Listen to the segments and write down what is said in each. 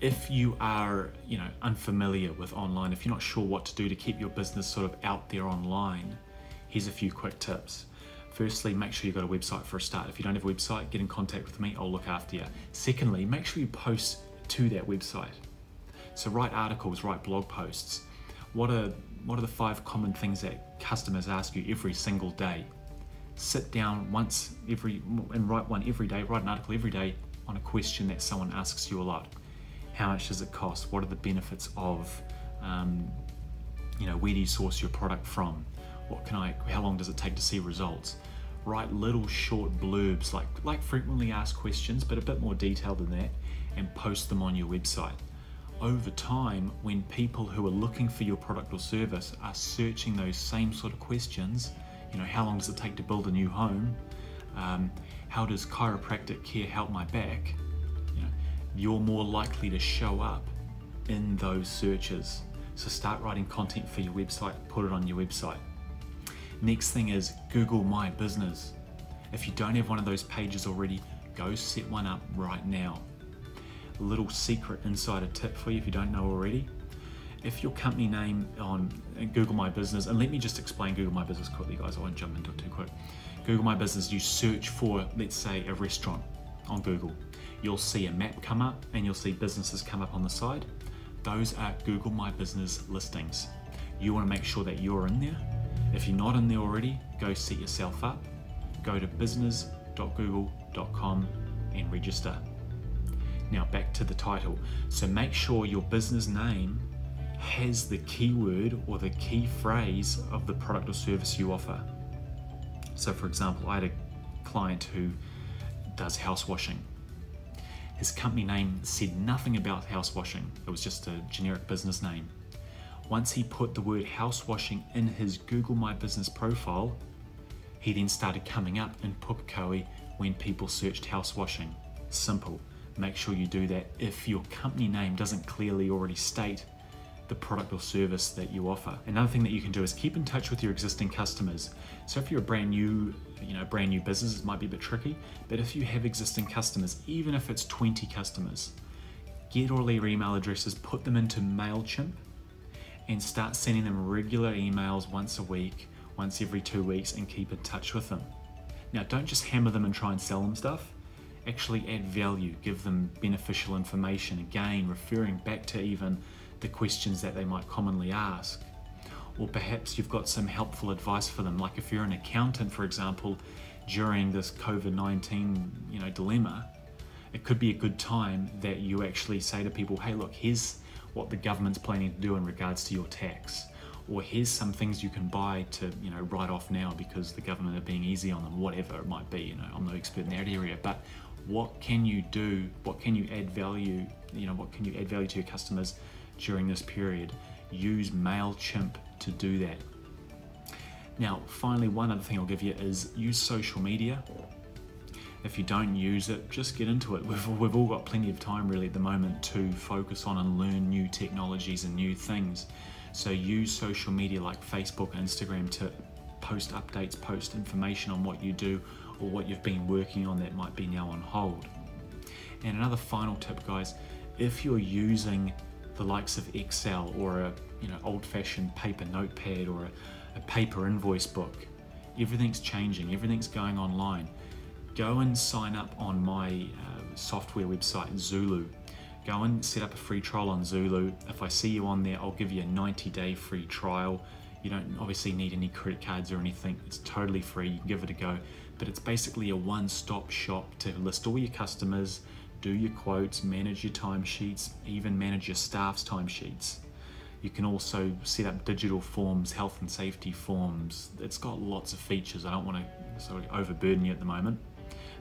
if you are you know unfamiliar with online if you're not sure what to do to keep your business sort of out there online here's a few quick tips. Firstly make sure you've got a website for a start. If you don't have a website get in contact with me i'll look after you. Secondly make sure you post to that website. So write articles write blog posts. What are what are the five common things that customers ask you every single day? Sit down once every and write one every day write an article every day on a question that someone asks you a lot how much does it cost? What are the benefits of, um, you know, where do you source your product from? What can I, how long does it take to see results? Write little short blurbs like, like frequently asked questions, but a bit more detailed than that, and post them on your website. Over time, when people who are looking for your product or service are searching those same sort of questions, you know, how long does it take to build a new home? Um, how does chiropractic care help my back? You're more likely to show up in those searches. So start writing content for your website, put it on your website. Next thing is Google My Business. If you don't have one of those pages already, go set one up right now. A little secret insider tip for you if you don't know already. If your company name on Google My Business, and let me just explain Google My Business quickly, guys, I won't jump into it too quick. Google My Business, you search for, let's say, a restaurant on Google you'll see a map come up and you'll see businesses come up on the side. Those are Google My Business listings. You want to make sure that you're in there. If you're not in there already, go set yourself up. Go to business.google.com and register. Now back to the title. So make sure your business name has the keyword or the key phrase of the product or service you offer. So, for example, I had a client who does house washing his company name said nothing about house washing, it was just a generic business name. Once he put the word house washing in his Google My Business profile, he then started coming up in Pukekohe when people searched house washing. Simple. Make sure you do that if your company name doesn't clearly already state the product or service that you offer. Another thing that you can do is keep in touch with your existing customers. So if you're a brand new, you know, brand new business, it might be a bit tricky, but if you have existing customers, even if it's 20 customers, get all their email addresses, put them into MailChimp, and start sending them regular emails once a week, once every two weeks, and keep in touch with them. Now, don't just hammer them and try and sell them stuff. Actually add value, give them beneficial information, again, referring back to even the questions that they might commonly ask. Or perhaps you've got some helpful advice for them, like if you're an accountant, for example, during this COVID 19 you know, dilemma, it could be a good time that you actually say to people, hey, look, here's what the government's planning to do in regards to your tax. Or here's some things you can buy to, you know, write off now because the government are being easy on them, whatever it might be. You know, I'm no expert in that area, but what can you do? What can you add value? You know, what can you add value to your customers during this period. Use MailChimp to do that. Now, finally, one other thing I'll give you is use social media. If you don't use it, just get into it. We've, we've all got plenty of time really at the moment to focus on and learn new technologies and new things. So use social media like Facebook and Instagram to post updates, post information on what you do or what you've been working on that might be now on hold. And another final tip, guys, if you're using the likes of Excel or a you know old-fashioned paper notepad or a, a paper invoice book. Everything's changing. Everything's going online. Go and sign up on my uh, software website Zulu. Go and set up a free trial on Zulu. If I see you on there, I'll give you a 90-day free trial. You don't obviously need any credit cards or anything. It's totally free. You can give it a go. But it's basically a one-stop shop to list all your customers, do your quotes, manage your timesheets, even manage your staff's timesheets. You can also set up digital forms, health and safety forms. It's got lots of features. I don't want to sort of overburden you at the moment,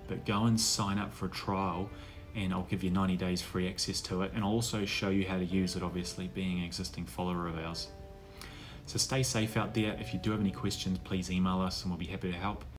but go and sign up for a trial and I'll give you 90 days free access to it and I'll also show you how to use it, obviously, being an existing follower of ours. So stay safe out there. If you do have any questions, please email us and we'll be happy to help.